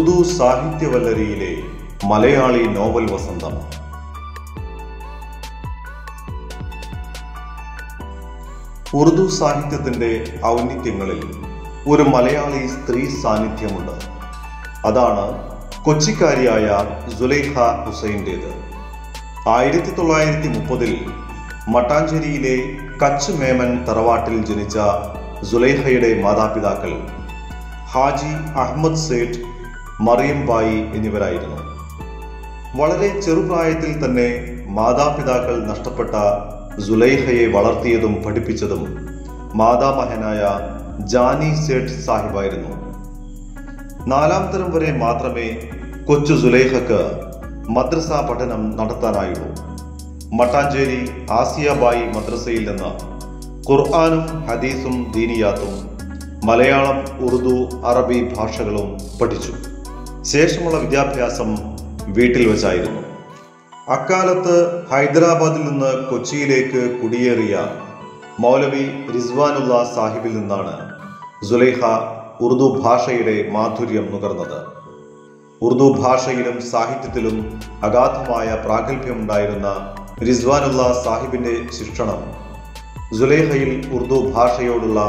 Urdu സാഹിത്യവല്ലരിയിലെ Malayali novel വസന്തം. ഉറുദു സാഹിത്യത്തിന്റെ ഔന്നിത്യങ്ങളിൽ ഒരു മലയാളി സ്ത്രീ സാന്നിധ്യമുണ്ട്. അതാണ് കൊച്ചിക്കാരിയായ സുലൈഖ ഹുസൈന്റേത്. ആയിരത്തി തൊള്ളായിരത്തി മുപ്പതിൽ മട്ടാഞ്ചേരിയിലെ കച്ച് മേമൻ തറവാട്ടിൽ ജനിച്ച സുലൈഖയുടെ മാതാപിതാക്കൾ ഹാജി അഹമ്മദ് സേഠ് മറിയം ബായി എന്നിവരായിരുന്നു. വളരെ ചെറുപ്രായത്തിൽ തന്നെ മാതാപിതാക്കൾ നഷ്ടപ്പെട്ട സുലൈഹയെ വളർത്തിയതും പഠിപ്പിച്ചതും മാതാമഹനായ ജാനി സേഠ് സാഹിബായിരുന്നു. നാലാം തരം വരെ മാത്രമേ കൊച്ചു സുലൈഹക്ക് മദ്രസ പഠനം നടത്താനായുള്ളൂ. മട്ടാഞ്ചേരി ആസിയാബായി മദ്രസയിൽ നിന്ന് ഖുർആാനും ഹദീസും ദീനിയാത്തും മലയാളം ഉറുദു അറബി ഭാഷകളും പഠിച്ചു. ശേഷമുള്ള വിദ്യാഭ്യാസം വീട്ടിൽ വെച്ചായിരുന്നു. അക്കാലത്ത് ഹൈദരാബാദിൽ നിന്ന് കൊച്ചിയിലേക്ക് കുടിയേറിയ മൗലവി റിസ്വാനുള്ള സാഹിബിൽ നിന്നാണ് സുലൈഹ ഉറുദു ഭാഷയുടെ മാധുര്യം നുകർന്നത്. ഉറുദു ഭാഷയിലും സാഹിത്യത്തിലും അഗാധമായ പ്രാഗൽഭ്യമുണ്ടായിരുന്ന റിസ്വാനുള്ള സാഹിബിന്റെ ശിക്ഷണം സുലൈഖയിൽ ഉറുദു ഭാഷയോടുള്ള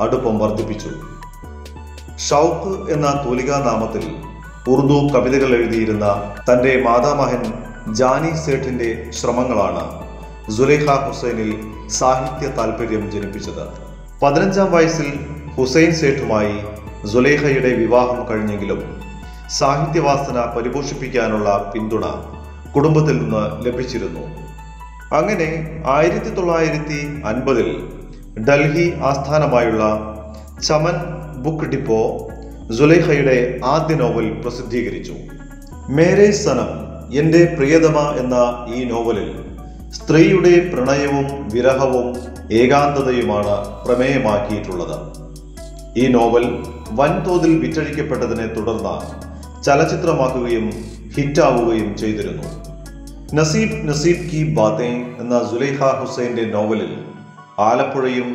അടുപ്പം വർദ്ധിപ്പിച്ചു. ഷൗഖ് എന്ന തൂലികാ നാമത്തിൽ ഉറുദു കവിതകൾ എഴുതിയിരുന്ന തന്റെ മാതാമഹൻ ജാനി സേഠിന്റെ ശ്രമങ്ങളാണ് സുലൈഖ ഹുസൈനിൽ സാഹിത്യ താല്പര്യം ജനിപ്പിച്ചത്. പതിനഞ്ചാം വയസ്സിൽ ഹുസൈൻ സേഠുമായി സുലൈഖയുടെ വിവാഹം കഴിഞ്ഞെങ്കിലും സാഹിത്യവാസന പരിപോഷിപ്പിക്കാനുള്ള പിന്തുണ കുടുംബത്തിൽ നിന്ന് ലഭിച്ചിരുന്നു. അങ്ങനെ ആയിരത്തി തൊള്ളായിരത്തി അൻപതിൽ ഡൽഹി ആസ്ഥാനമായുള്ള ചമൻ ബുക്ക് ഡിപ്പോ സുലൈഖയുടെ ആദ്യ നോവൽ പ്രസിദ്ധീകരിച്ചു. മേരെ സനം എന്റെ പ്രിയതമ എന്ന ഈ നോവലിൽ സ്ത്രീയുടെ പ്രണയവും വിരഹവും ഏകാന്തതയുമാണ് പ്രമേയമാക്കിയിട്ടുള്ളത്. ഈ നോവൽ വൻതോതിൽ വിറ്റഴിക്കപ്പെട്ടതിനെ തുടർന്ന് ചലച്ചിത്രമാക്കുകയും ഹിറ്റാവുകയും ചെയ്തിരുന്നു. നസീബ് നസീബ് കി ബാത്തേ എന്ന സുലൈഹ ഹുസൈന്റെ നോവലിൽ ആലപ്പുഴയും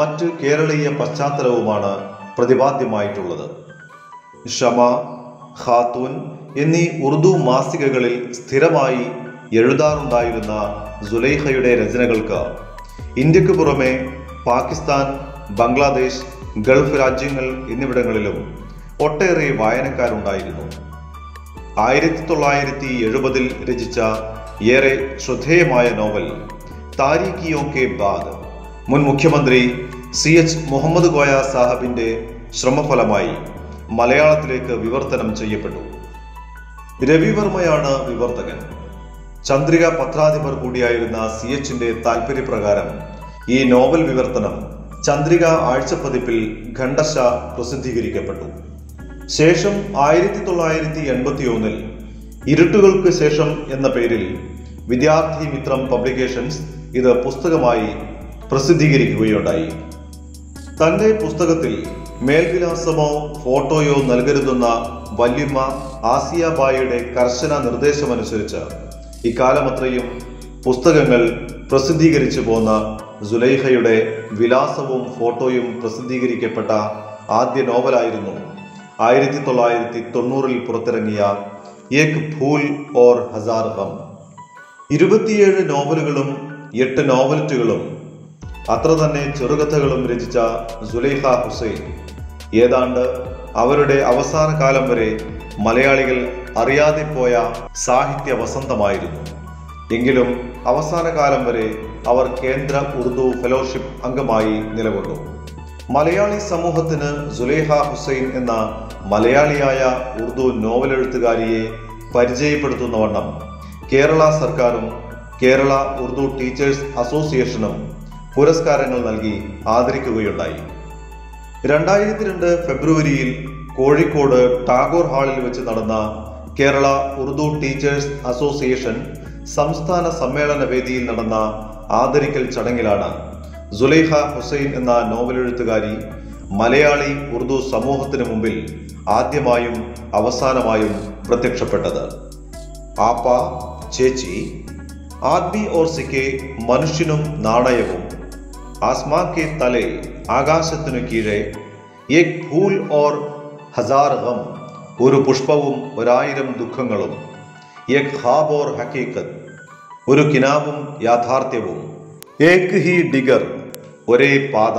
മറ്റ് കേരളീയ പശ്ചാത്തലവുമാണ് പ്രതിപാദ്യമായിട്ടുള്ളത്. ഷമ ഖാത്തൂൻ എന്നീ ഉറുദു മാസികകളിൽ സ്ഥിരമായി എഴുതാറുണ്ടായിരുന്ന സുലൈഖയുടെ രചനകൾക്ക് ഇന്ത്യയ്ക്ക് പുറമെ പാകിസ്ഥാൻ ബംഗ്ലാദേശ് ഗൾഫ് രാജ്യങ്ങൾ എന്നിവിടങ്ങളിലും ഒട്ടേറെ വായനക്കാരുണ്ടായിരുന്നു. ആയിരത്തി തൊള്ളായിരത്തി എഴുപതിൽ രചിച്ച ഏറെ ശ്രദ്ധേയമായ നോവൽ താരിഖിയോ കെ ബാദ് മുൻ മുഖ്യമന്ത്രി സി എച്ച് മുഹമ്മദ് ഗോയ സാഹബിന്റെ ശ്രമഫലമായി. മലയാളത്തിലേക്ക് വിവർത്തനം ചെയ്യപ്പെട്ടു. രവിവർമ്മയാണ് വിവർത്തകൻ. ചന്ദ്രിക പത്രാധിപർ കൂടിയായിരുന്ന സി എച്ചിന്റെ താൽപര്യപ്രകാരം ഈ നോവൽ വിവർത്തനം ചന്ദ്രിക ആഴ്ചപ്പതിപ്പിൽ ഖണ്ഡശ പ്രസിദ്ധീകരിക്കപ്പെട്ടു. ശേഷം ആയിരത്തി തൊള്ളായിരത്തി എൺപത്തി ഒന്നിൽ ഇരുട്ടുകൾക്ക് ശേഷം എന്ന പേരിൽ വിദ്യാർത്ഥി മിത്രം പബ്ലിക്കേഷൻസ് ഇത് പുസ്തകമായി പ്രസിദ്ധീകരിക്കുകയുണ്ടായി. തന്റെ പുസ്തകത്തിൽ മേൽവിലാസമോ ഫോട്ടോയോ നൽകരുതെന്ന വല്യമ്മ ആസിയാബായിയുടെ കർശന നിർദ്ദേശമനുസരിച്ച് ഇക്കാലമത്രയും പുസ്തകങ്ങൾ പ്രസിദ്ധീകരിച്ചു പോന്ന സുലൈഹയുടെ വിലാസവും ഫോട്ടോയും പ്രസിദ്ധീകരിക്കപ്പെട്ട ആദ്യ നോവലായിരുന്നു. ആയിരത്തി തൊള്ളായിരത്തി തൊണ്ണൂറിൽ പുറത്തിറങ്ങിയ ഏക് ഭൂൽ ഓർ ഹസാർ ഹം. ഇരുപത്തിയേഴ് നോവലുകളും എട്ട് നോവലറ്റുകളും അത്ര തന്നെ ചെറുകഥകളും രചിച്ച സുലൈഹ ഹുസൈൻ. ഏതാണ്ട് അവരുടെ അവസാന കാലം വരെ മലയാളികൾ അറിയാതെ പോയ സാഹിത്യ വസന്തമായിരുന്നു. എങ്കിലും അവസാന കാലം വരെ അവർ കേന്ദ്ര ഉറുദു ഫെലോഷിപ്പ് അംഗമായി നിലകൊണ്ടു. മലയാളി സമൂഹത്തിന് സുലേഹ ഹുസൈൻ എന്ന മലയാളിയായ ഉറുദു നോവലെഴുത്തുകാരിയെ പരിചയപ്പെടുത്തുന്നവണ്ണം കേരള സർക്കാരും കേരള ഉറുദു ടീച്ചേഴ്സ് അസോസിയേഷനും പുരസ്കാരങ്ങൾ നൽകി ആദരിക്കുകയുണ്ടായി. രണ്ടായിരത്തി രണ്ട് ഫെബ്രുവരിയിൽ കോഴിക്കോട് ടാഗോർ ഹാളിൽ വെച്ച് നടന്ന കേരള ഉറുദു ടീച്ചേഴ്സ് അസോസിയേഷൻ സംസ്ഥാന സമ്മേളന വേദിയിൽ നടന്ന ആദരിക്കൽ ചടങ്ങിലാണ് സുലൈഹ ഹുസൈൻ എന്ന നോവലെഴുത്തുകാരി മലയാളി ഉറുദു സമൂഹത്തിന് മുമ്പിൽ ആദ്യമായും അവസാനമായും പ്രത്യക്ഷപ്പെട്ടത്. ആപ്പ ചേച്ചി ആദ്മി ഓർസിക്ക് മനുഷ്യനും നാണയവും ആസ്മാ കെ തലെ. ആകാശത്തിനു കീഴെ ഏക് ഭൂൽ ഓർ ഹസാർ ഗം ഒരു പുഷ്പവും ഒരായിരം ദുഃഖങ്ങളും. ഏക് ഓർ ഹക്കീക്കത്ത് ഒരു കിനാവും യാഥാർത്ഥ്യവും. ഏക് ഹി ഡിഗർ ഒരേ പാത.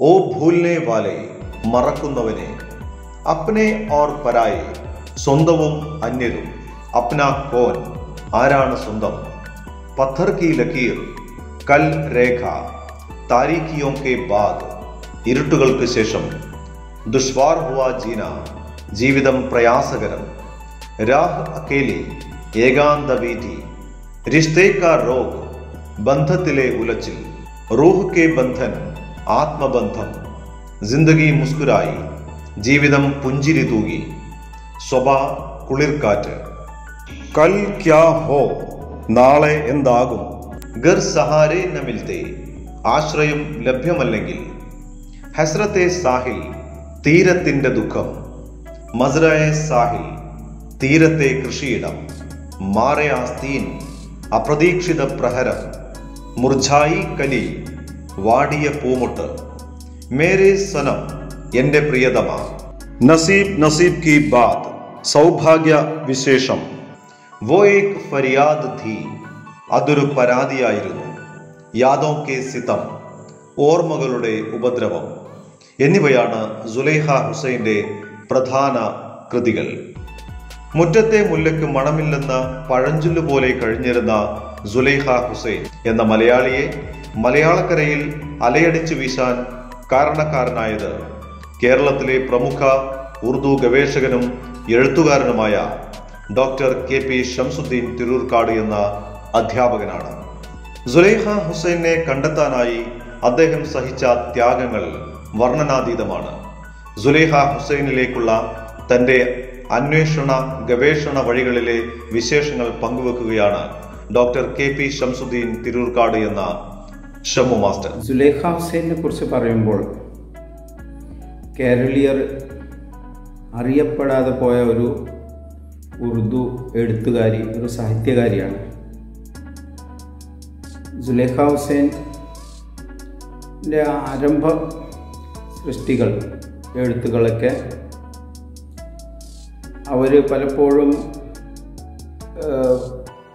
ഓ ഭൂലിനെ വാലെ മറക്കുന്നവനെ. അപ്നെ ഓർ പരായെ സ്വന്തവും അന്യരും. അപ്ന കോൻ ആരാണ് സ്വന്തം? പത്ഥർ കി ലക്കീർ കൽ രേഖ. താരീഖിയോ കെ ബാദ് ഇരുട്ടുകൾക്ക് ശേഷം ദുഷ്വാർ ഹുവ ജീന ജീവിതം പ്രയാസകരം രാഹ് അക്കേലി ഏകാന്ത വീതി റിഷ്തേ കാ രോഗ് ബന്ധത്തിലെ ഉലച്ചിൽ റൂഹ് കെ ബന്ധൻ ആത്മബന്ധം ജിന്ദഗി മുസ്കുരായി ജീവിതം പുഞ്ചിരി തൂകി സ്വഭ കുളിർക്കാറ്റ് കൽ ക്യാ ഹോ നാളെ എന്താകും ഗർ സഹാരെ ന മിൽത്തെ ആശ്രയം ലഭ്യമല്ലെങ്കിൽ. ഹസ്രത്തെ സാഹിൽ തീരത്തിന്റെ ദുഃഖം. മസ്രയെ സാഹിൽ തീരത്തെ കൃഷിയിടം. മാറെ ആസ്തീൻ അപ്രതീക്ഷിത പ്രഹരം. മുർജായി കലി വാടിയ പൂമുട്ട്. മേരെ സനം എന്റെ പ്രിയതമ. നസീബ് നസീബ് കി ബാത് സൗഭാഗ്യ വിശേഷം. വോ ഏക് ഫരിയാദ് ധീ അതൊരു പരാതിയായിരുന്നു. യാദോ കെ സിതം ഓർമ്മകളുടെ ഉപദ്രവം എന്നിവയാണ് സുലൈഹ ഹുസൈന്റെ പ്രധാന കൃതികൾ. മുറ്റത്തെ മുല്ലയ്ക്ക് മണമില്ലെന്ന പഴഞ്ചൊല്ലുപോലെ കഴിഞ്ഞിരുന്ന സുലൈഹ ഹുസൈൻ എന്ന മലയാളിയെ മലയാളക്കരയിൽ അലയടിച്ചു വീശാൻ കാരണക്കാരനായത് കേരളത്തിലെ പ്രമുഖ ഉറുദു ഗവേഷകനും എഴുത്തുകാരനുമായ doctor K P Shamsuddin Tirurkkad എന്ന അധ്യാപകനാണ്. സുലൈഹ ഹുസൈനെ കണ്ടെത്താനായി അദ്ദേഹം സഹിച്ച ത്യാഗങ്ങൾ വർണനാതീതമാണ്. സുലൈഹ ഹുസൈനിലേക്കുള്ള തന്റെ അന്വേഷണ ഗവേഷണ വഴികളിലെ വിശേഷങ്ങൾ പങ്കുവെക്കുകയാണ് doctor K P Shamsuddin Tirurkkad എന്ന ഷമു മാസ്റ്റർ. സുലേഖ ഹുസൈനെ കുറിച്ച് പറയുമ്പോൾ കേരളീയർ അറിയപ്പെടാതെ പോയ ഒരു ഉറുദു എഴുത്തുകാരി ഒരു സാഹിത്യകാരിയാണ്. സുലേഖ ഹുസൈന്റെ ആരംഭ സൃഷ്ടികൾ എഴുത്തുകളൊക്കെ അവർ പലപ്പോഴും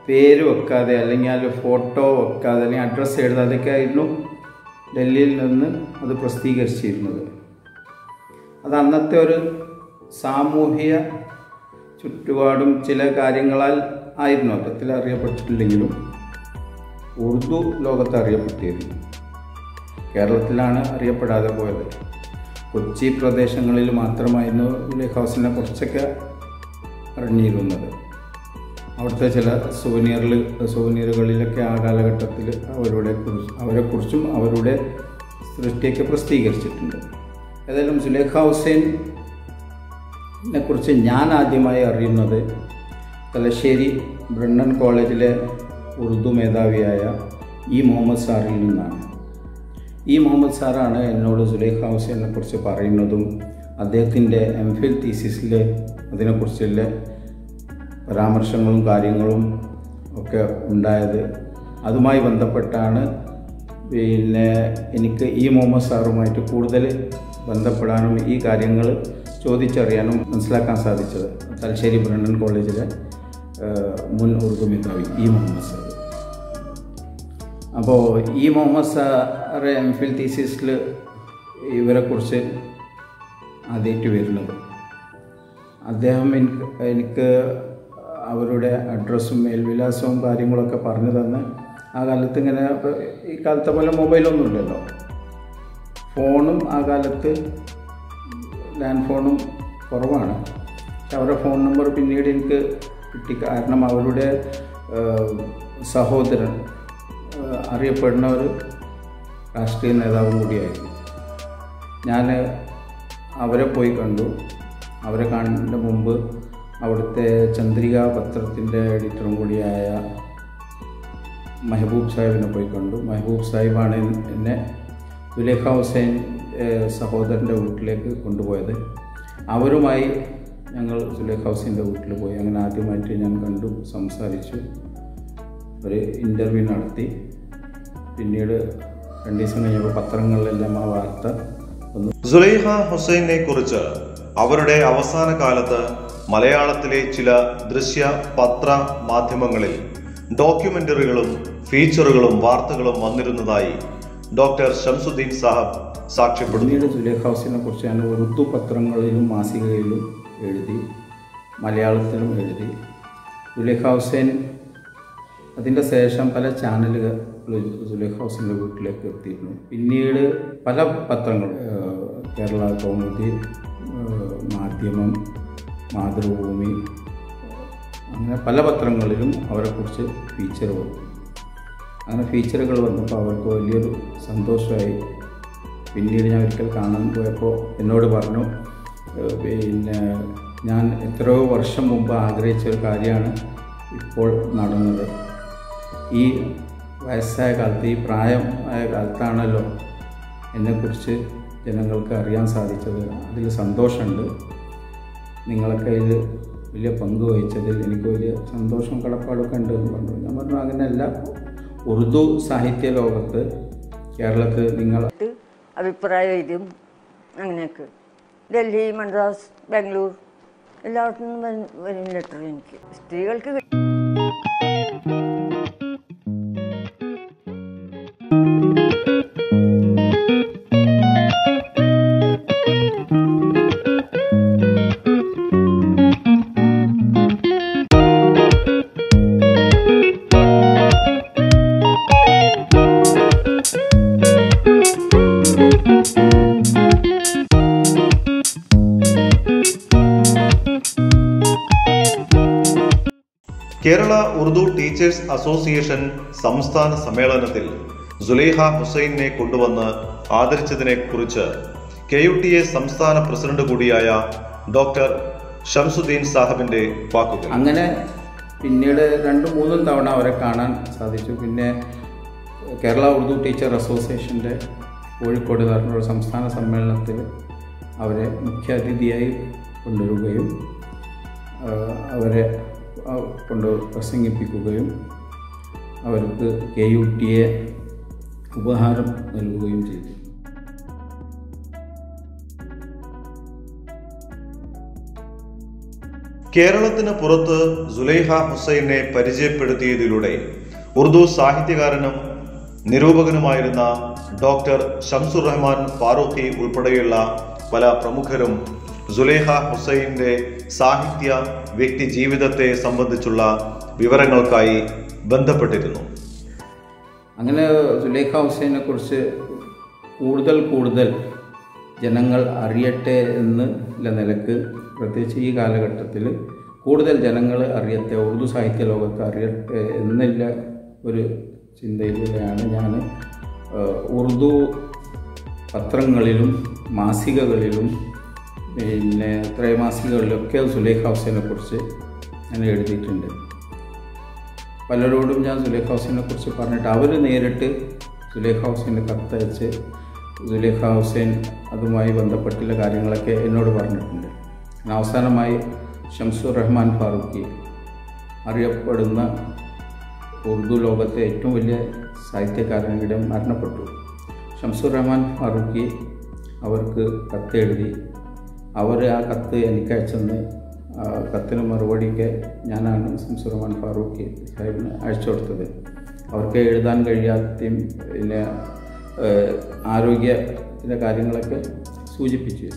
പേര് വെക്കാതെ അല്ലെങ്കിൽ അതിൽ ഫോട്ടോ വെക്കാതെ അല്ലെങ്കിൽ അഡ്രസ്സ് എഴുതാതെയൊക്കെ ആയിരുന്നു ഡൽഹിയിൽ നിന്ന് അത് പ്രസിദ്ധീകരിച്ചിരുന്നത്. അത് അന്നത്തെ ഒരു സാമൂഹിക ചുറ്റുപാടും ചില കാര്യങ്ങളാൽ ആയിരുന്നു. അത്തരത്തിൽ അറിയപ്പെട്ടിട്ടില്ലെങ്കിലും ഉറുദു ലോകത്ത് അറിയപ്പെട്ടിരുന്നു. കേരളത്തിലാണ് അറിയപ്പെടാതെ പോയത്. കൊച്ചി പ്രദേശങ്ങളിൽ മാത്രമായിരുന്നു ലേഖ ഹൗസിനെ കുറച്ചൊക്കെ അറിഞ്ഞിരുന്നത്. അവിടുത്തെ ചില സുവനീറിൽ സുവനീറുകളിലൊക്കെ ആ കാലഘട്ടത്തിൽ അവരുടെ കുറിച്ച് അവരെക്കുറിച്ചും അവരുടെ സൃഷ്ടിയൊക്കെ പ്രസിദ്ധീകരിച്ചിട്ടുണ്ട്. ഏതായാലും സുലേഖ ഹുസൈനെ കുറിച്ച് ഞാൻ ആദ്യമായി അറിയുന്നത് തലശ്ശേരി ബ്രണ്ണൻ കോളേജിലെ ഉറുദു മേധാവിയായ ഇ മുഹമ്മദ് സാറിൽ നിന്നാണ്. ഇ മുഹമ്മദ് സാറാണ് എന്നോട് സുലൈഖ ഹുസൈനെ കുറിച്ച് പറയുന്നതും അദ്ദേഹത്തിന്റെ എം ഫിൽ തീസിസിൽ അതിനെക്കുറിച്ചുള്ള പരാമർശങ്ങളും കാര്യങ്ങളും ഒക്കെ ഉണ്ടായത്. അതുമായി ബന്ധപ്പെട്ടാണ് പിന്നെ എനിക്ക് ഇ മുഹമ്മദ് സാറുമായിട്ട് കൂടുതൽ ബന്ധപ്പെടാനും ഈ കാര്യങ്ങൾ ചോദിച്ചറിയാനും മനസ്സിലാക്കാൻ സാധിച്ചത് തലശ്ശേരി ബ്രണ്ടൻ കോളേജിലെ മുൻ ഉറുദു മേധാവി ഇ മുഹമ്മദ് സാർ. അപ്പോൾ ഈ മുഹമ്മദ് സാറ് എം ഫിൽ തീസിസിൽ ഇവരെക്കുറിച്ച് ആദ്യമായിട്ട് വരുന്നത്. അദ്ദേഹം എനിക്ക് എനിക്ക് അവരുടെ അഡ്രസ്സും മേൽവിലാസവും കാര്യങ്ങളൊക്കെ പറഞ്ഞു തന്ന്. ആ കാലത്ത് ഇങ്ങനെ ഈ കാലത്തെ പോലെ മൊബൈലൊന്നും ഇല്ലല്ലോ. ഫോണും ആ കാലത്ത് ലാൻഡ് ഫോണും കുറവാണ്. പക്ഷെ അവരുടെ ഫോൺ നമ്പർ പിന്നീട് എനിക്ക് കിട്ടി. കാരണം അവരുടെ സഹോദരൻ അറിയപ്പെടുന്ന ഒരു രാഷ്ട്രീയ നേതാവും കൂടിയായിരുന്നു ഞാൻ അവരെ പോയി കണ്ടു. അവരെ കാണുന്നതിന് മുമ്പ് അവിടുത്തെ ചന്ദ്രിക പത്രത്തിന്റെ എഡിറ്ററും കൂടിയായ മെഹബൂബ് സാഹിബിനെ പോയി കണ്ടു. മെഹബൂബ് സാഹിബാണ് എന്നെ ദുലേഖ ഹുസൈൻ സഹോദരന്റെ വീട്ടിലേക്ക് കൊണ്ടുപോയത്. അവരുമായി ഞങ്ങൾ സുലേഖ ഹുസൈന്റെ വീട്ടിൽ പോയി. അങ്ങനെ ആദ്യമായിട്ട് ഞാൻ കണ്ടു സംസാരിച്ചു. ഒരു ഇന്റർവ്യൂ നടത്തി. പിന്നീട് രണ്ട് ദിവസം കഴിഞ്ഞപ്പോൾ പത്രങ്ങളിലെല്ലാം ആ വാർത്ത വന്നു. സുലൈഹ ഹുസൈനെ കുറിച്ച് അവരുടെ അവസാന കാലത്ത് മലയാളത്തിലെ ചില ദൃശ്യ പത്ര മാധ്യമങ്ങളിൽ ഡോക്യുമെന്ററികളും ഫീച്ചറുകളും വാർത്തകളും വന്നിരുന്നതായി ഡോക്ടർ ഷംസുദ്ദീൻ സാഹബ് സാക്ഷ്യപ്പെടുന്നു. പിന്നീട് സുലേഖ ഹൗസിനെ കുറിച്ച് ഞാൻ ഉറുദു പത്രങ്ങളിലും മാസികകളിലും എഴുതി മലയാളത്തിലും എഴുതി. സുലേഖ ഹുസൈൻ അതിന്റെ ശേഷം പല ചാനലുകൾ സുലേഖ ഹുസൈന്റെ വീട്ടിലേക്ക് എത്തിയിരുന്നു. പിന്നീട് പല പത്രങ്ങൾ കേരള കൗമുദി മാധ്യമം മാതൃഭൂമി അങ്ങനെ പല പത്രങ്ങളിലും അവരെക്കുറിച്ച് ഫീച്ചർ വന്നു. അങ്ങനെ ഫീച്ചറുകൾ വന്നപ്പോൾ അവർക്ക് വലിയൊരു സന്തോഷമായി. പിന്നീട് ഞാൻ ഒരിക്കൽ കാണാൻ പോയപ്പോൾ എന്നോട് പറഞ്ഞു പിന്നെ ഞാൻ എത്രയോ വർഷം മുമ്പ് ആഗ്രഹിച്ച ഒരു കാര്യമാണ് ഇപ്പോൾ നടന്നത്. ഈ വയസ്സായ കാലത്ത് ഈ പ്രായമായ കാലത്താണല്ലോ എന്നെക്കുറിച്ച് ജനങ്ങൾക്ക് അറിയാൻ സാധിച്ചത്. അതിൽ സന്തോഷമുണ്ട്. നിങ്ങളൊക്കെ ഇതിൽ വലിയ പങ്ക് വഹിച്ചതിൽ എനിക്ക് വലിയ സന്തോഷം കടപ്പാടൊക്കെ ഉണ്ട് എന്ന് പറഞ്ഞു. ഞാൻ പറഞ്ഞു അങ്ങനെയല്ല. ഉറുദു സാഹിത്യ ലോകത്ത് കേരളത്തിൽ നിങ്ങൾ അഭിപ്രായം എഴുതും. അങ്ങനെയൊക്കെ. ഡൽഹി മദ്രാസ് ബാംഗ്ലൂർ എല്ലായിടത്തും വരും ലെറ്റർ എനിക്ക്. സ്ത്രീകൾക്ക് അസോസിയേഷൻ സംസ്ഥാന സമ്മേളനത്തിൽ സുലൈഹ ഹുസൈനെ കൊണ്ടുവന്ന് ആദരിച്ചതിനെ കുറിച്ച് കെ യു ടി എ സംസ്ഥാന പ്രസിഡന്റ് കൂടിയായ ഡോക്ടർ ഷംസുദ്ദീൻ സാഹിബിന്റെ വാക്കുകൾ. അങ്ങനെ പിന്നീട് രണ്ടും മൂന്നും തവണ അവരെ കാണാൻ സാധിച്ചു. പിന്നെ കേരള ഉറുദു ടീച്ചർ അസോസിയേഷന്റെ കോഴിക്കോട് നടന്ന സംസ്ഥാന സമ്മേളനത്തിൽ അവരെ മുഖ്യാതിഥിയായി കൊണ്ടുവരികയും അവരെ കൊണ്ട് പ്രസംഗിപ്പിക്കുകയും അവർക്ക് കെ യു ടി എ ഉപഹാരം നൽകുകയും ചെയ്തു. കേരളത്തിന് പുറത്ത് സുലൈഹ ഹുസൈനെ പരിചയപ്പെടുത്തിയതിലൂടെ ഉറുദു സാഹിത്യകാരനും നിരൂപകനുമായിരുന്ന ഡോക്ടർ ഷംസുർ റഹ്മാൻ ഫാറൂഖി ഉൾപ്പെടെയുള്ള പല പ്രമുഖരും സുലൈഹ ഹുസൈന്റെ സാഹിത്യ വ്യക്തി ജീവിതത്തെ സംബന്ധിച്ചുള്ള വിവരങ്ങൾക്കായി ബന്ധപ്പെട്ടിരുന്നു. അങ്ങനെ സുലേഖ ഹുസൈനെ കുറിച്ച് കൂടുതൽ കൂടുതൽ ജനങ്ങൾ അറിയട്ടെ എന്ന് നിലയ്ക്ക് പ്രത്യേകിച്ച് ഈ കാലഘട്ടത്തിൽ കൂടുതൽ ജനങ്ങൾ അറിയട്ടെ ഉറുദു സാഹിത്യ ലോകത്ത് അറിയട്ടെ എന്നുള്ള ഒരു ചിന്തയിലൂടെയാണ് ഞാൻ ഉറുദു പത്രങ്ങളിലും മാസികകളിലും പിന്നെ ത്രൈമാസികകളിലൊക്കെ സുലേഖ ഹുസൈനെ കുറിച്ച് ഞാൻ എഴുതിയിട്ടുണ്ട്. പലരോടും ഞാൻ സുലേഖ ഹുസൈനെ കുറിച്ച് പറഞ്ഞിട്ട് അവർ നേരിട്ട് സുലേഖ ഹുസൈന്റെ കത്തയച്ച് സുലേഖ ഹുസൈൻ അതുമായി ബന്ധപ്പെട്ടുള്ള കാര്യങ്ങളൊക്കെ എന്നോട് പറഞ്ഞിട്ടുണ്ട്. അവസാനമായി ഷംസുർ റഹ്മാൻ ഫാറൂഖി അറിയപ്പെടുന്ന ഉറുദു ലോകത്തെ ഏറ്റവും വലിയ സാഹിത്യകാരനിടെ മരണപ്പെട്ടു. ഷംസുർ റഹ്മാൻ ഫാറൂഖി അവർക്ക് കത്തെഴുതി അവർ ആ കത്ത് എനിക്ക് അയച്ചെന്ന് കത്തിന് മറുപടിയൊക്കെ ഞാനാണ് ഷംസുർ റഹ്മാൻ ഫാറൂഖി സാഹിബിന് അയച്ചു കൊടുത്തത്. അവർക്ക് എഴുതാൻ കഴിയാത്തയും പിന്നെ ആരോഗ്യത്തിന്റെ കാര്യങ്ങളൊക്കെ സൂചിപ്പിച്ചു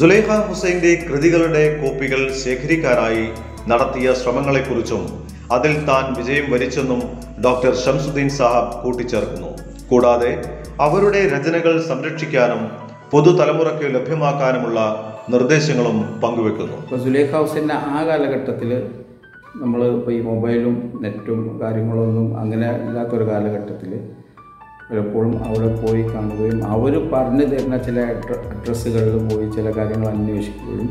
സുലൈഹ ഹുസൈന്റെ കൃതികളുടെ കോപ്പികൾ ശേഖരിക്കാനായി നടത്തിയ ശ്രമങ്ങളെക്കുറിച്ചും അതിൽ താൻ വിജയം വരിച്ചെന്നും ഡോക്ടർ ഷംസുദ്ദീൻ സാഹബ് കൂട്ടിച്ചേർക്കുന്നു. കൂടാതെ അവരുടെ രചനകൾ സംരക്ഷിക്കാനും പുതുതലമുറയ്ക്ക് ലഭ്യമാക്കാനുമുള്ള നിർദ്ദേശങ്ങളും പങ്കുവെക്കുന്നു. ഇപ്പോൾ സുലേഖ ഹൗസിന്റെ ആ കാലഘട്ടത്തിൽ നമ്മൾ ഇപ്പോൾ ഈ മൊബൈലും നെറ്റും കാര്യങ്ങളൊന്നും അങ്ങനെ ഇല്ലാത്തൊരു കാലഘട്ടത്തിൽ പലപ്പോഴും അവിടെ പോയി കാണുകയും അവർ പറഞ്ഞു തരുന്ന ചില അഡ്ര അഡ്രസ്സുകളിൽ പോയി ചില കാര്യങ്ങൾ അന്വേഷിക്കുകയും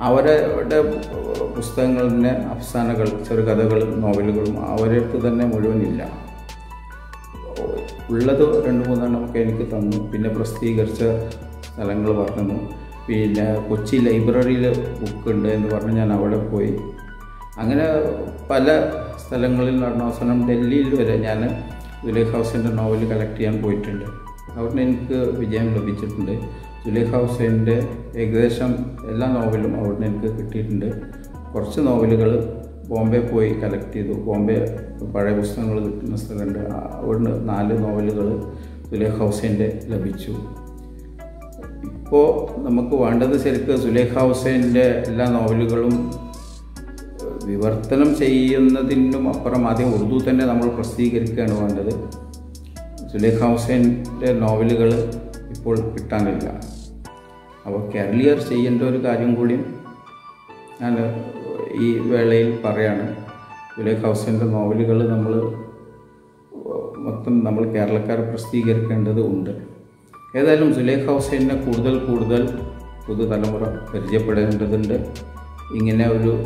അവരുടെ പുസ്തകങ്ങളിലെ അഫ്സാനകൾ ചെറുകഥകൾ നോവലുകളും അവർക്ക് തന്നെ മുഴുവനില്ല ഉള്ളത് രണ്ട് മൂന്നെണ്ണമൊക്കെ എനിക്ക് തന്നു. പിന്നെ പ്രസിദ്ധീകരിച്ച സ്ഥലങ്ങൾ പറഞ്ഞു പിന്നെ കൊച്ചി ലൈബ്രറിയിൽ ബുക്കുണ്ട് എന്ന് പറഞ്ഞ് ഞാൻ അവിടെ പോയി. അങ്ങനെ പല സ്ഥലങ്ങളിൽ നടന്ന അവസാനം ഡൽഹിയിൽ വരെ ഞാൻ ജുലൈ ഹൗസിന്റെ നോവൽ കളക്ട് ചെയ്യാൻ പോയിട്ടുണ്ട്. അവിടെ എനിക്ക് വിജയം ലഭിച്ചിട്ടുണ്ട്. ജുലൈ ഹൗസിന്റെ ഏകദേശം എല്ലാ നോവലും അവിടെ എനിക്ക് കിട്ടിയിട്ടുണ്ട്. കുറച്ച് നോവലുകൾ ബോംബെ പോയി കളക്ട് ചെയ്തു. ബോംബെ പഴയ പുസ്തകങ്ങൾ കിട്ടുന്ന സ്ഥലമുണ്ട്. അവിടുന്ന് നാല് നോവലുകൾ ജുലൈ ഹൗസിന്റെ ലഭിച്ചു. ഇപ്പോൾ നമുക്ക് വേണ്ടത് ശരിക്ക് സുലേഖ ഹുസൈന്റെ എല്ലാ നോവലുകളും വിവർത്തനം ചെയ്യുന്നതിനും അപ്പുറം ആദ്യം ഉറുദു തന്നെ നമ്മൾ പ്രസിദ്ധീകരിക്കുകയാണ് വേണ്ടത്. സുലേഖ ഹുസൈന്റെ നോവലുകൾ ഇപ്പോൾ കിട്ടാനില്ല. അപ്പോൾ കേരളീയർ ചെയ്യേണ്ട ഒരു കാര്യം കൂടി ഞാൻ ഈ വേളയിൽ പറയാണ്. സുലേഖ ഹുസൈന്റെ നോവലുകൾ നമ്മൾ മൊത്തം നമ്മൾ കേരളക്കാർ പ്രസിദ്ധീകരിക്കേണ്ടത് ഉണ്ട്. ഏതായാലും സുലേഖ ഹുസൈനെ കൂടുതൽ കൂടുതൽ പുതുതലമുറ പരിചയപ്പെടേണ്ടതുണ്ട്. ഇങ്ങനെ ഒരു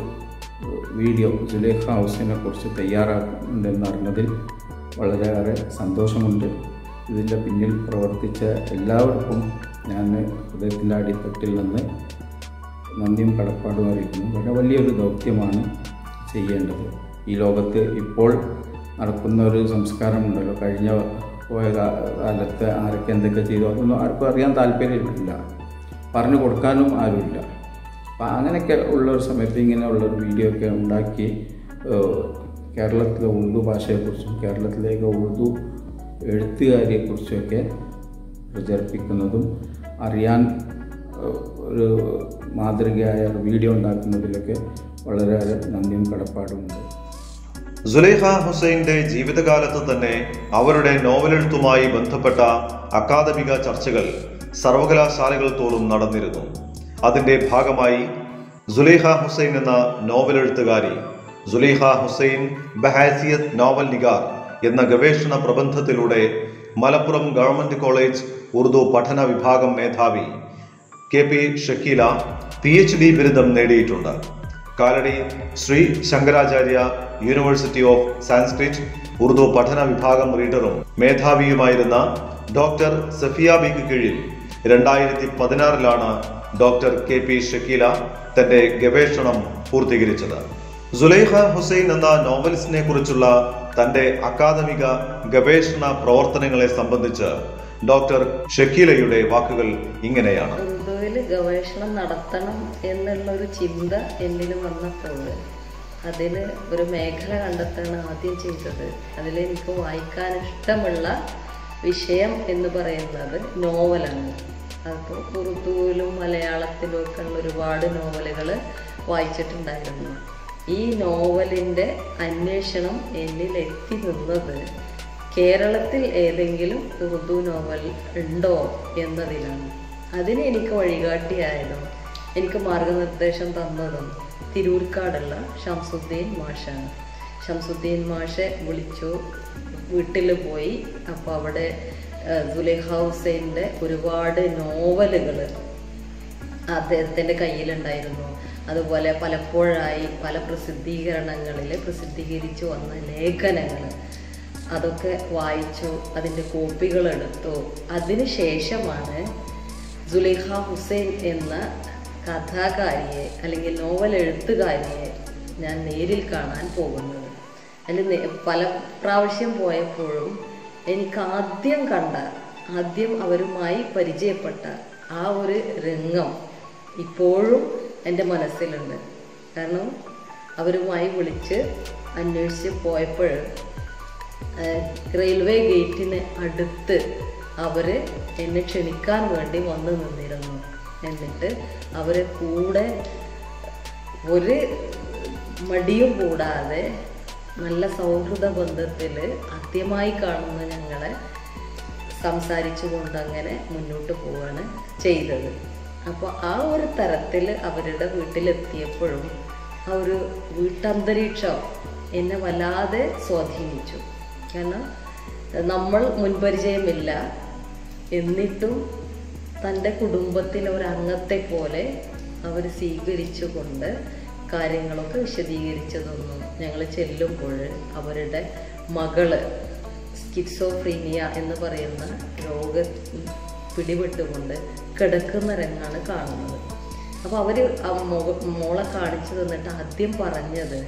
വീഡിയോ സുലേഖ ഹൗസിനെ കുറിച്ച് തയ്യാറാക്കുന്നുണ്ടെന്ന് അറിഞ്ഞതിൽ വളരെയേറെ സന്തോഷമുണ്ട്. ഇതിന്റെ പിന്നിൽ പ്രവർത്തിച്ച എല്ലാവർക്കും ഞാൻ ഹൃദയത്തിന്റെ അടിത്തട്ടിൽ നിന്ന് നന്ദിയും കടപ്പാടും അറിയിക്കുന്നു. വളരെ വലിയൊരു ദൗത്യമാണ് ചെയ്യേണ്ടത്. ഈ ലോകത്ത് ഇപ്പോൾ നടക്കുന്ന ഒരു സംസ്കാരമുണ്ടല്ലോ. കഴിഞ്ഞ പോയ കാലത്ത് ആരൊക്കെ എന്തൊക്കെ ചെയ്തു അതൊന്നും ആർക്കും അറിയാൻ താല്പര്യമില്ല പറഞ്ഞു കൊടുക്കാനും ആരുമില്ല അപ്പം അങ്ങനെയൊക്കെ ഉള്ള ഒരു സമയത്ത് ഇങ്ങനെയുള്ളൊരു വീഡിയോ ഒക്കെ ഉണ്ടാക്കി കേരളത്തിലെ ഉറുദു ഭാഷയെക്കുറിച്ചും കേരളത്തിലേക്ക് ഉറുദു എഴുത്തുകാരിയെക്കുറിച്ചൊക്കെ പ്രചരിപ്പിക്കുന്നതും അറിയാൻ ഒരു മാതൃകയായ വീഡിയോ ഉണ്ടാക്കുന്നതിലൊക്കെ വളരെ നന്ദിയും കടപ്പാടുമുണ്ട്. സുലൈഹ ഹുസൈന്റെ ജീവിതകാലത്ത് തന്നെ അവരുടെ നോവലെഴുത്തുമായി ബന്ധപ്പെട്ട അക്കാദമിക ചർച്ചകൾ സർവകലാശാലകൾ തോറും നടന്നിരുന്നു. അതിന്റെ ഭാഗമായി സുലൈഹ ഹുസൈൻ എന്ന നോവലെഴുത്തുകാരി സുലൈഹ ഹുസൈൻ ബഹാസിയത് നോവൽ നിഗാർ എന്ന ഗവേഷണ പ്രബന്ധത്തിലൂടെ മലപ്പുറം ഗവൺമെന്റ് കോളേജ് ഉറുദു പഠന വിഭാഗം മേധാവി K P Shakeela P H D ബിരുദം നേടിയിട്ടുണ്ട്. കാലടി ശ്രീ ശങ്കരാചാര്യ യൂണിവേഴ്സിറ്റി ഓഫ് സാൻസ്ക്രിറ്റ് ഉറുദു പഠന വിഭാഗം റീഡറും മേധാവിയുമായിരുന്ന ഡോക്ടർ സഫിയ ബിക്ക് കീഴിൽ രണ്ടായിരത്തി പതിനാറിലാണ് ഡോക്ടർ കെ പി ഷക്കീല തന്റെ ഗവേഷണം പൂർത്തീകരിച്ചത്. സുലൈഖ ഹുസൈൻ എന്ന നോവലിസ്റ്റിനെ കുറിച്ചുള്ള തന്റെ അക്കാദമിക ഗവേഷണ പ്രവർത്തനങ്ങളെ സംബന്ധിച്ച് ഡോക്ടർ ഷക്കീലയുടെ വാക്കുകൾ ഇങ്ങനെയാണ്. ഗവേഷണം നടത്തണം എന്നുള്ളൊരു ചിന്ത എന്നിൽ വന്നപ്പോൾ അതിൽ ഒരു മേഖല കണ്ടെത്താണ് ആദ്യം ചെയ്തത്. അതിൽ എനിക്ക് വായിക്കാൻ ഇഷ്ടമുള്ള വിഷയം എന്ന് പറയുന്നത് നോവലാണ്. അപ്പോൾ ഉറുദുവിലും മലയാളത്തിലും ഒക്കെ ഉള്ള ഒരുപാട് നോവലുകൾ വായിച്ചിട്ടുണ്ടായിരുന്നു. ഈ നോവലിന്റെ അന്വേഷണം എന്നിൽ എത്തി നിന്നത് കേരളത്തിൽ ഏതെങ്കിലും ഉറുദു നോവൽ ഉണ്ടോ എന്നതിലാണ്. അതിന് എനിക്ക് വഴികാട്ടിയായതും എനിക്ക് മാർഗനിർദ്ദേശം തന്നതും തിരൂർക്കാടുള്ള ഷംസുദ്ദീൻ മാഷാണ്. ഷംസുദ്ദീൻ മാഷെ വിളിച്ചു വീട്ടിൽ പോയി. അപ്പോൾ അവിടെ ഏഹ്, ഹുസൈന്റെ ഒരുപാട് നോവലുകൾ അദ്ദേഹത്തിന്റെ കയ്യിലുണ്ടായിരുന്നു. അതുപോലെ പലപ്പോഴായി പല പ്രസിദ്ധീകരണങ്ങളിൽ പ്രസിദ്ധീകരിച്ചു വന്ന ലേഖനങ്ങൾ അതൊക്കെ വായിച്ചു അതിന്റെ കോപ്പികൾ എടുത്തു അതിനുശേഷമാണ് സുലൈഖ ഹുസൈൻ എന്ന കഥാകാരിയെ അല്ലെങ്കിൽ നോവൽ എഴുത്തുകാരിയെ ഞാൻ നേരിൽ കാണാൻ പോകുന്നത്. അതിൽ പല പ്രാവശ്യം പോയപ്പോഴും എനിക്ക് ആദ്യം കണ്ട ആദ്യം അവരുമായി പരിചയപ്പെട്ട ആ ഒരു രംഗം ഇപ്പോഴും എന്റെ മനസ്സിലുണ്ട്. കാരണം അവരുമായി വിളിച്ച് അന്വേഷിച്ച് പോയപ്പോൾ റെയിൽവേ ഗേറ്റിന് അടുത്ത് അവർ എന്നെ ക്ഷണിക്കാൻ വേണ്ടി വന്നു നിന്നിരുന്നു. എന്നിട്ട് അവരെ കൂടെ ഒരു മടിയും കൂടാതെ നല്ല സൗഹൃദ ബന്ധത്തിൽ ആദ്യമായി കാണുന്ന ഞങ്ങളെ സംസാരിച്ചു കൊണ്ടങ്ങനെ മുന്നോട്ട് പോവുകയാണ് ചെയ്തത്. അപ്പോൾ ആ ഒരു തരത്തിൽ അവരുടെ വീട്ടിലെത്തിയപ്പോഴും ആ ഒരു വീട്ടന്തരീക്ഷം എന്നെ വല്ലാതെ സ്വാധീനിച്ചു. കാരണം നമ്മൾ മുൻപരിചയമില്ല. എന്നിട്ടും തന്റെ കുടുംബത്തിലെ ഒരു അംഗത്തെ പോലെ അവർ സ്വീകരിച്ചുകൊണ്ട് കാര്യങ്ങളൊക്കെ വിശദീകരിച്ചതൊന്നും ഞങ്ങൾ ചെല്ലുമ്പോൾ അവരുടെ മകൾ സ്കിറ്റ്സോഫ്രീനിയ എന്ന് പറയുന്ന രോഗ പിടിപെട്ടുകൊണ്ട് കിടക്കുന്ന രംഗമാണ് കാണുന്നത്. അപ്പോൾ അവർ മോളെ കാണിച്ചു തന്നിട്ട് ആദ്യം പറഞ്ഞത്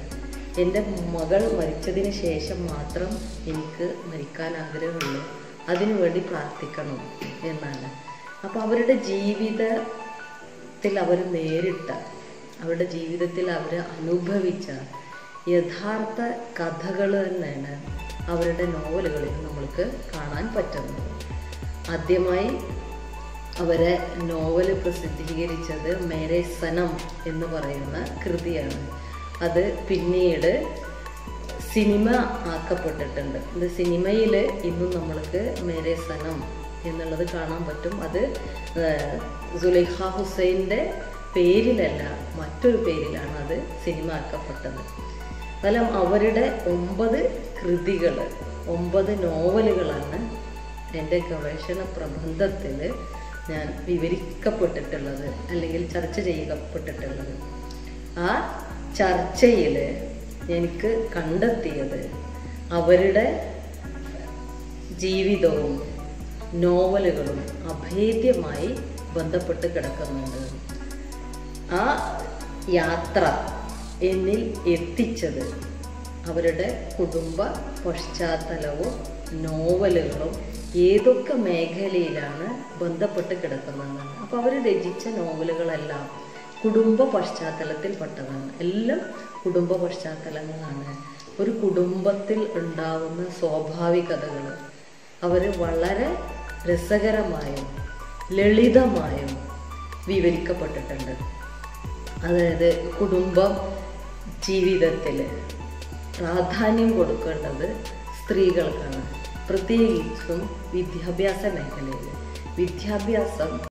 എന്റെ മകൾ മരിച്ചതിന് ശേഷം മാത്രം എനിക്ക് മരിക്കാൻ ആഗ്രഹമുള്ളൂ. അതിനുവേണ്ടി പ്രാർത്ഥിക്കണം എന്നാണ്. അപ്പോൾ അവരുടെ ജീവിതത്തിൽ അവർ നേരിട്ട അവരുടെ ജീവിതത്തിൽ അവർ അനുഭവിച്ച യഥാർത്ഥ കഥകൾ തന്നെയാണ് അവരുടെ നോവലുകളിൽ നമ്മൾക്ക് കാണാൻ പറ്റുന്നത്. ആദ്യമായി അവരെ നോവൽ പ്രസിദ്ധീകരിച്ചത് മേരെ സനം എന്ന് പറയുന്ന കൃതിയാണ്. അത് പിന്നീട് സിനിമ ആക്കപ്പെട്ടിട്ടുണ്ട്. ഇത് സിനിമയിൽ ഇന്നും നമ്മൾക്ക് മേരെ സനം എന്നുള്ളത് കാണാൻ പറ്റും. അത് സുലൈഹ ഹുസൈന്റെ പേരിലല്ല മറ്റൊരു പേരിലാണ് അത് സിനിമ ആക്കപ്പെട്ടത്. എന്നാലും അവരുടെ ഒമ്പത് കൃതികൾ ഒമ്പത് നോവലുകളാണ് എന്റെ ഗവേഷണ പ്രബന്ധത്തിൽ ഞാൻ വിവരിക്കപ്പെട്ടിട്ടുള്ളത് അല്ലെങ്കിൽ ചർച്ച ചെയ്യപ്പെട്ടിട്ടുള്ളത്. ആ ചർച്ചയിൽ എനിക്ക് കണ്ടെത്തിയത് അവരുടെ ജീവിതവും നോവലുകളും അഭേദ്യമായി ബന്ധപ്പെട്ട് കിടക്കുന്നുണ്ട്. ആ യാത്ര എന്നിൽ എത്തിച്ചത് അവരുടെ കുടുംബ പശ്ചാത്തലവും നോവലുകളും ഏതൊക്കെ മേഖലയിലാണ് ബന്ധപ്പെട്ട് കിടക്കുന്നതെന്നാണ്. അപ്പോൾ അവർ രചിച്ച നോവലുകളെല്ലാം കുടുംബ പശ്ചാത്തലത്തിൽപ്പെട്ടതാണ് എല്ലാം കുടുംബ പശ്ചാത്തലങ്ങളാണ്. ഒരു കുടുംബത്തിൽ ഉണ്ടാവുന്ന സ്വാഭാവികതകൾ അവർ വളരെ രസകരമായും ലളിതമായും വിവരിക്കപ്പെട്ടിട്ടുണ്ട്. അതായത് കുടുംബം ജീവിതത്തിൽ പ്രാധാന്യം കൊടുക്കേണ്ടത് സ്ത്രീകൾക്കാണ്. പ്രത്യേകിച്ചും വിദ്യാഭ്യാസ മേഖലയിൽ വിദ്യാഭ്യാസം